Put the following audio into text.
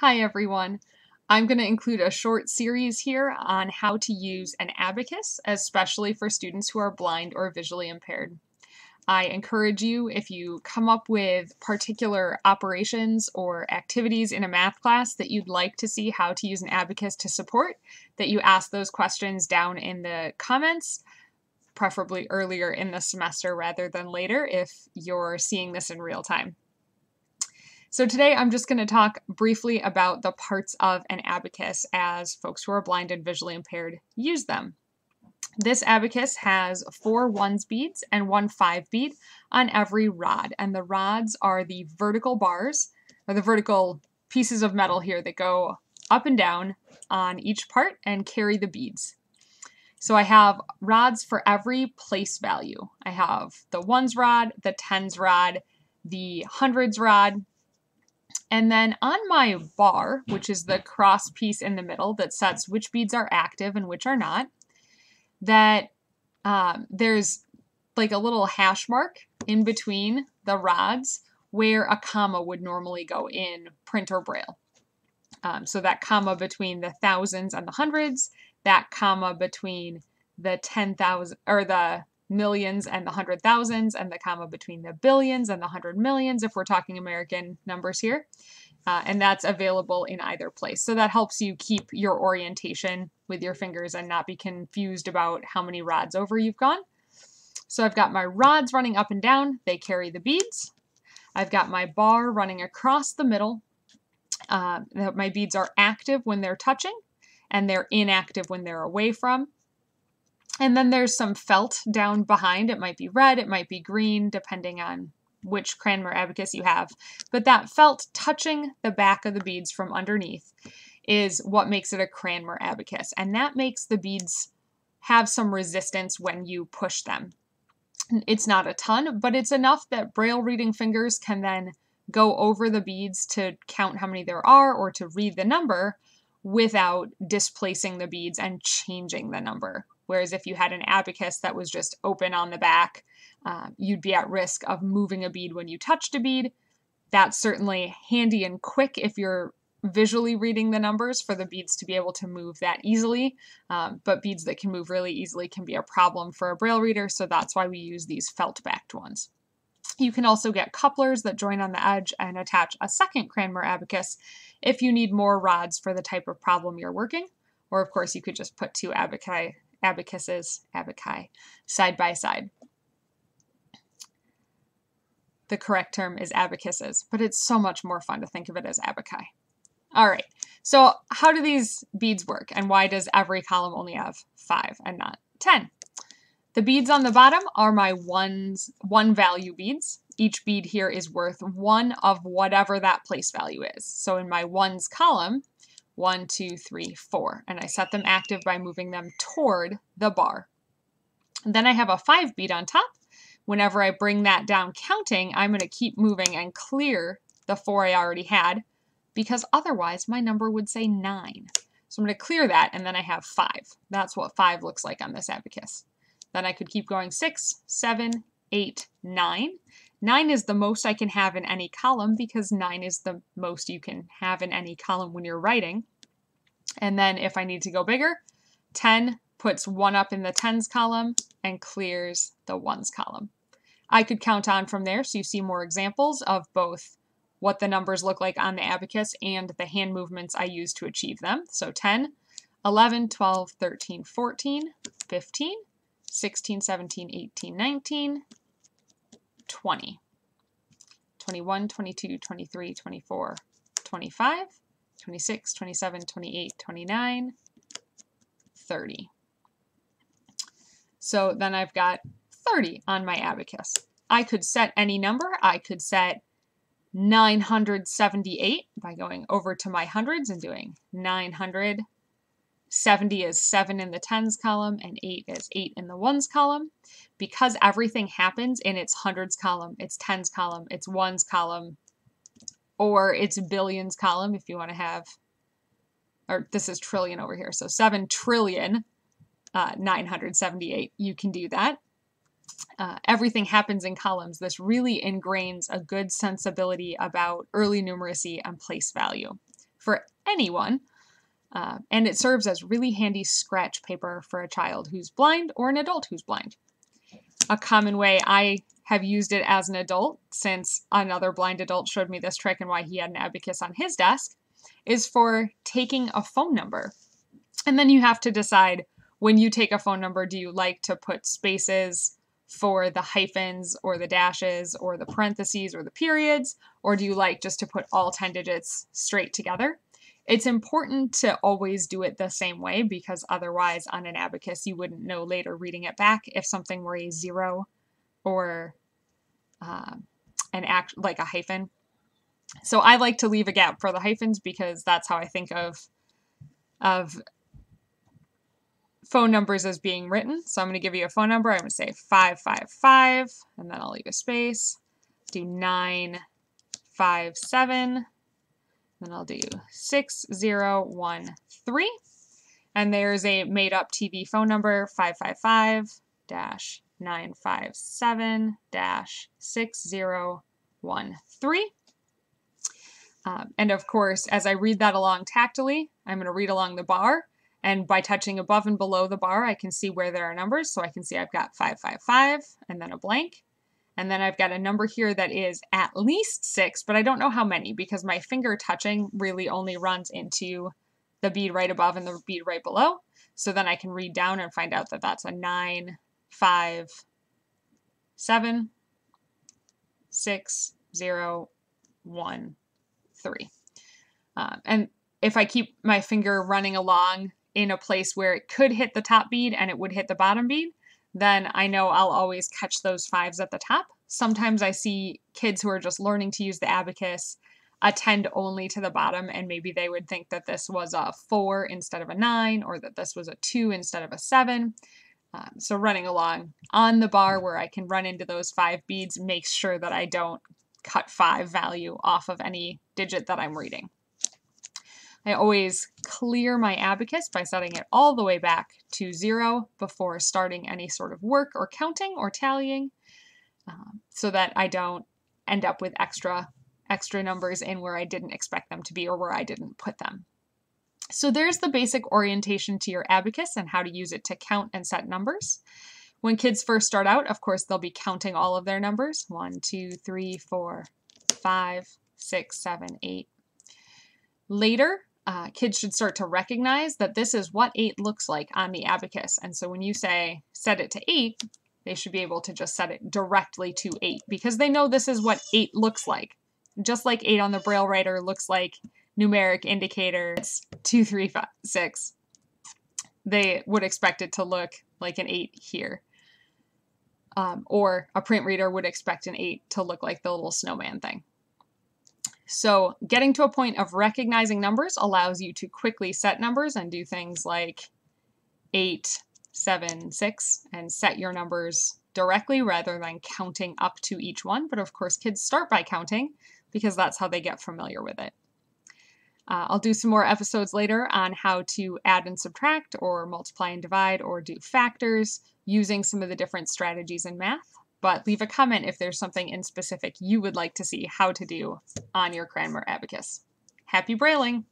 Hi everyone. I'm going to include a short series here on how to use an abacus, especially for students who are blind or visually impaired. I encourage you, if you come up with particular operations or activities in a math class that you'd like to see how to use an abacus to support, that you ask those questions down in the comments, preferably earlier in the semester rather than later if you're seeing this in real time. So today I'm just going to talk briefly about the parts of an abacus as folks who are blind and visually impaired use them. This abacus has four ones beads and one five bead on every rod, and the rods are the vertical bars, or the vertical pieces of metal here that go up and down on each part and carry the beads. So I have rods for every place value. I have the ones rod, the tens rod, the hundreds rod, and then on my bar, which is the cross piece in the middle that sets which beads are active and which are not, that um, there's like a little hash mark in between the rods where a comma would normally go in print or braille. Um, so that comma between the thousands and the hundreds, that comma between the 10,000 or the millions and the hundred thousands, and the comma between the billions and the hundred millions, if we're talking American numbers here. Uh, and that's available in either place. So that helps you keep your orientation with your fingers and not be confused about how many rods over you've gone. So I've got my rods running up and down, they carry the beads. I've got my bar running across the middle. Uh, my beads are active when they're touching and they're inactive when they're away from. And then there's some felt down behind. It might be red, it might be green, depending on which Cranmer abacus you have. But that felt touching the back of the beads from underneath is what makes it a Cranmer abacus. And that makes the beads have some resistance when you push them. It's not a ton, but it's enough that braille reading fingers can then go over the beads to count how many there are or to read the number without displacing the beads and changing the number. Whereas if you had an abacus that was just open on the back, uh, you'd be at risk of moving a bead when you touched a bead. That's certainly handy and quick if you're visually reading the numbers for the beads to be able to move that easily. Um, but beads that can move really easily can be a problem for a braille reader, so that's why we use these felt backed ones. You can also get couplers that join on the edge and attach a second Cranmer abacus if you need more rods for the type of problem you're working. Or, of course, you could just put two abaci abacuses, abaci, side by side. The correct term is abacuses, but it's so much more fun to think of it as abaci. All right, so how do these beads work and why does every column only have five and not 10? The beads on the bottom are my ones, one value beads. Each bead here is worth one of whatever that place value is. So in my ones column, one, two, three, four. And I set them active by moving them toward the bar. And then I have a five bead on top. Whenever I bring that down counting, I'm going to keep moving and clear the four I already had because otherwise my number would say nine. So I'm going to clear that and then I have five. That's what five looks like on this abacus. Then I could keep going six, seven, eight, nine. Nine is the most I can have in any column because nine is the most you can have in any column when you're writing. And then if I need to go bigger, 10 puts one up in the tens column and clears the ones column. I could count on from there so you see more examples of both what the numbers look like on the abacus and the hand movements I use to achieve them. So 10, 11, 12, 13, 14, 15, 16, 17, 18, 19, 20, 21, 22, 23, 24, 25, 26, 27, 28, 29, 30. So then I've got 30 on my abacus. I could set any number. I could set 978 by going over to my hundreds and doing 900 70 is 7 in the tens column, and 8 is 8 in the ones column. Because everything happens in its hundreds column, its tens column, its ones column, or its billions column if you want to have, or this is trillion over here, so 7 trillion uh, 978, you can do that. Uh, everything happens in columns. This really ingrains a good sensibility about early numeracy and place value. for anyone. Uh, and it serves as really handy scratch paper for a child who's blind or an adult who's blind. A common way I have used it as an adult, since another blind adult showed me this trick and why he had an abacus on his desk, is for taking a phone number. And then you have to decide when you take a phone number, do you like to put spaces for the hyphens or the dashes or the parentheses or the periods, or do you like just to put all 10 digits straight together? It's important to always do it the same way because otherwise, on an abacus, you wouldn't know later reading it back if something were a zero or uh, an act like a hyphen. So I like to leave a gap for the hyphens because that's how I think of of phone numbers as being written. So I'm going to give you a phone number. I'm going to say 555, and then I'll leave a space. Do 957, then I'll do 6013. And there's a made up TV phone number 555 957 6013. Um, and of course, as I read that along tactily, I'm going to read along the bar and by touching above and below the bar, I can see where there are numbers. So I can see I've got 555 and then a blank. And then I've got a number here that is at least six, but I don't know how many because my finger touching really only runs into the bead right above and the bead right below. So then I can read down and find out that that's a nine, five, seven, six, zero, one, three. Um, and if I keep my finger running along in a place where it could hit the top bead and it would hit the bottom bead, then I know I'll always catch those fives at the top. Sometimes I see kids who are just learning to use the abacus attend only to the bottom, and maybe they would think that this was a four instead of a nine, or that this was a two instead of a seven. Um, so running along on the bar where I can run into those five beads makes sure that I don't cut five value off of any digit that I'm reading. I always clear my abacus by setting it all the way back to zero before starting any sort of work or counting or tallying um, so that I don't end up with extra extra numbers in where I didn't expect them to be or where I didn't put them. So there's the basic orientation to your abacus and how to use it to count and set numbers. When kids first start out, of course, they'll be counting all of their numbers. One, two, three, four, five, six, seven, eight. Later, uh, kids should start to recognize that this is what eight looks like on the abacus. And so when you say set it to eight, they should be able to just set it directly to eight because they know this is what eight looks like. Just like eight on the Braille writer looks like numeric indicators two, three, five, six. They would expect it to look like an eight here. Um, or a print reader would expect an eight to look like the little snowman thing. So getting to a point of recognizing numbers allows you to quickly set numbers and do things like 8, 7, 6, and set your numbers directly rather than counting up to each one. But of course, kids start by counting because that's how they get familiar with it. Uh, I'll do some more episodes later on how to add and subtract or multiply and divide or do factors using some of the different strategies in math but leave a comment if there's something in specific you would like to see how to do on your Cranmer Abacus. Happy brailing!